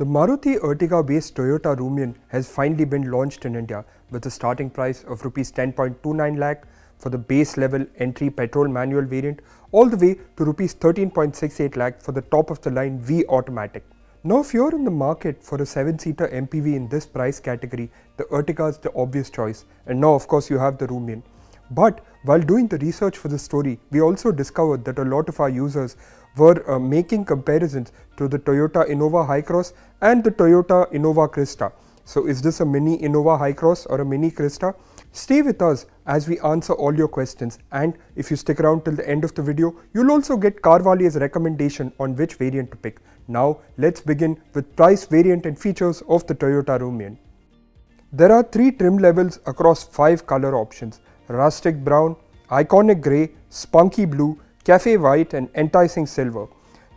The Maruti Ertiga based Toyota Rumion has finally been launched in India with a starting price of Rs 10.29 lakh for the base level entry petrol manual variant all the way to Rs 13.68 lakh for the top of the line V automatic. Now if you're in the market for a 7-seater MPV in this price category, the Ertiga is the obvious choice and now of course you have the Rumion. But while doing the research for this story, we also discovered that a lot of our users were uh, making comparisons to the Toyota Innova Hycross and the Toyota Innova Crysta. So is this a mini Innova Hycross or a mini Crysta? Stay with us as we answer all your questions and if you stick around till the end of the video, you'll also get CarWale's recommendation on which variant to pick. Now let's begin with price, variant and features of the Toyota Rumion. There are three trim levels across five color options rustic brown, iconic grey, spunky blue, cafe white and enticing silver.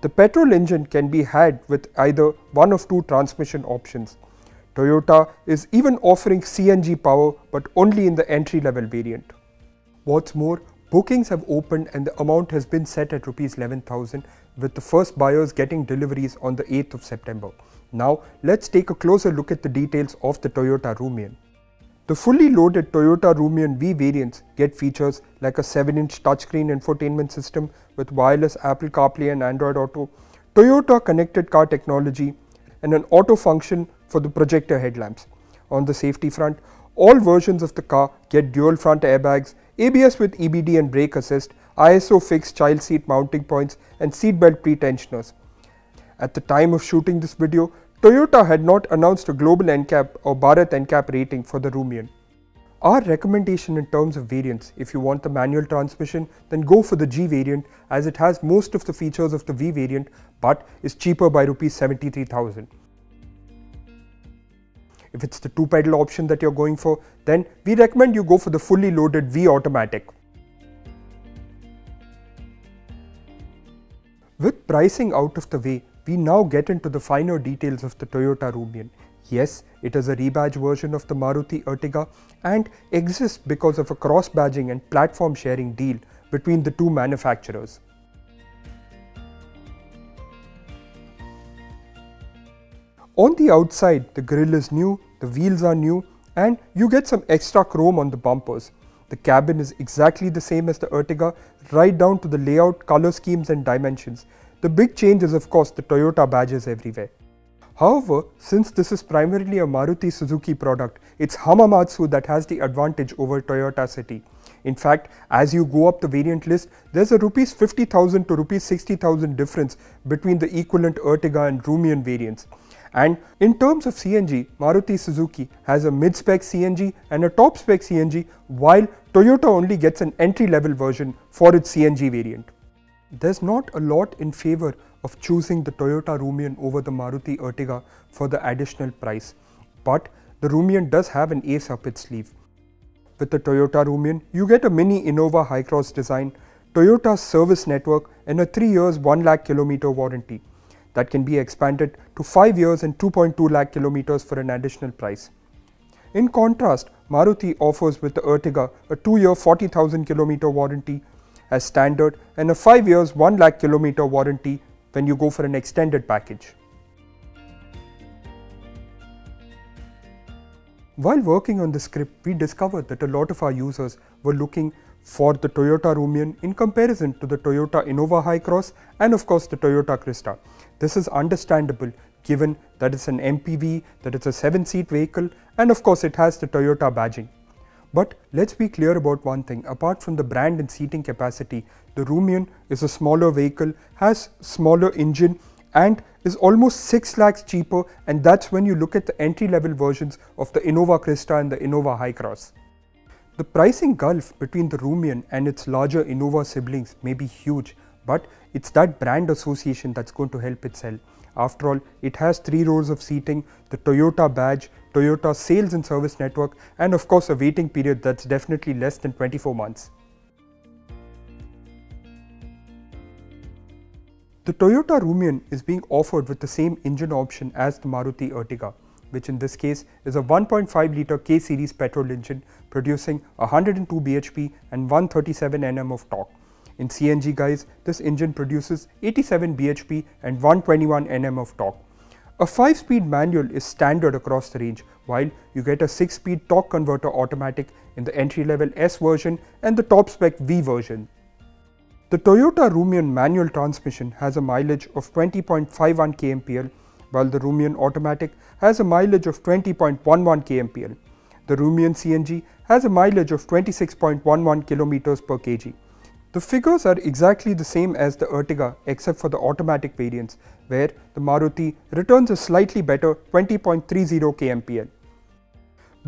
The petrol engine can be had with either one of two transmission options. Toyota is even offering CNG power but only in the entry level variant. What's more, bookings have opened and the amount has been set at Rs 11,000 with the first buyers getting deliveries on the 8th of September. Now let's take a closer look at the details of the Toyota Rumion. The fully loaded Toyota Rumion V variants get features like a 7-inch touchscreen infotainment system with wireless Apple CarPlay and Android Auto, Toyota connected car technology, and an auto function for the projector headlamps. On the safety front, all versions of the car get dual front airbags, ABS with EBD and brake assist, ISO fixed child seat mounting points and seatbelt pre-tensioners. At the time of shooting this video, Toyota had not announced a global NCAP or Bharat NCAP rating for the Rumion. Our recommendation in terms of variants, if you want the manual transmission, then go for the G variant as it has most of the features of the V variant but is cheaper by rupees 73,000. If it's the two pedal option that you're going for, then we recommend you go for the fully loaded V automatic. With pricing out of the way, we now get into the finer details of the Toyota Rumion. Yes, it is a rebadge version of the Maruti Ertiga and exists because of a cross badging and platform sharing deal between the two manufacturers. On the outside, the grille is new, the wheels are new and you get some extra chrome on the bumpers. The cabin is exactly the same as the Ertiga right down to the layout, color schemes and dimensions. The big change is of course the Toyota badges everywhere. However, since this is primarily a Maruti Suzuki product, it's Hamamatsu that has the advantage over Toyota City. In fact, as you go up the variant list, there's a rupees 50,000 to rupees 60,000 difference between the equivalent Ertiga and Rumion variants. And in terms of CNG, Maruti Suzuki has a mid-spec CNG and a top-spec CNG while Toyota only gets an entry-level version for its CNG variant. There's not a lot in favor of choosing the Toyota Rumion over the Maruti Ertiga for the additional price, but the Rumion does have an ace up its sleeve. With the Toyota Rumion, you get a mini Innova Hycross design, Toyota's service network and a 3 years 1 lakh kilometer warranty that can be expanded to 5 years and 2.2 lakh kilometers for an additional price. In contrast, Maruti offers with the Ertiga a 2 year 40,000 kilometer warranty as standard and a 5 years 1 lakh kilometer warranty when you go for an extended package. While working on the script, we discovered that a lot of our users were looking for the Toyota Rumion in comparison to the Toyota Innova Hycross and of course the Toyota Crysta. This is understandable given that it's an MPV, that it's a 7-seat vehicle and of course it has the Toyota badging. But let's be clear about one thing, apart from the brand and seating capacity, the Rumion is a smaller vehicle, has smaller engine and is almost 6 lakhs cheaper and that's when you look at the entry level versions of the Innova Crysta and the Innova Hycross. The pricing gulf between the Rumion and its larger Innova siblings may be huge, but it's that brand association that's going to help it sell. After all, it has three rows of seating, the Toyota badge, Toyota sales and service network, and of course a waiting period that's definitely less than 24 months. The Toyota Rumion is being offered with the same engine option as the Maruti Ertiga, which in this case is a 1.5 litre K series petrol engine producing 102 bhp and 137 Nm of torque. In CNG guise, this engine produces 87 bhp and 121 Nm of torque. A 5-speed manual is standard across the range, while you get a 6-speed torque converter automatic in the entry-level S version and the top-spec V version. The Toyota Rumion manual transmission has a mileage of 20.51 kmpl, while the Rumion automatic has a mileage of 20.11 kmpl. The Rumion CNG has a mileage of 26.11 km per kg. The figures are exactly the same as the Ertiga except for the automatic variants, where the Maruti returns a slightly better 20.30 kmpl.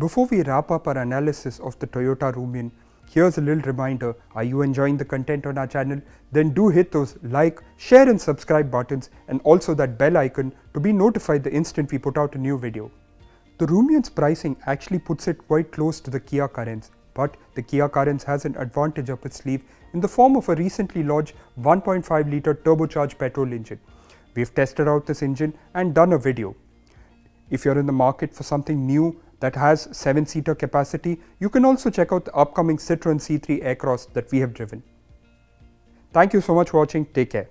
Before we wrap up our analysis of the Toyota Rumion, here's a little reminder, are you enjoying the content on our channel? Then do hit those like, share and subscribe buttons and also that bell icon to be notified the instant we put out a new video. The Rumion's pricing actually puts it quite close to the Kia Carens, but the Kia Carens has an advantage up its sleeve in the form of a recently launched 1.5 litre turbocharged petrol engine. We've tested out this engine and done a video. If you're in the market for something new that has 7-seater capacity, you can also check out the upcoming Citroen C3 Aircross that we have driven. Thank you so much for watching. Take care.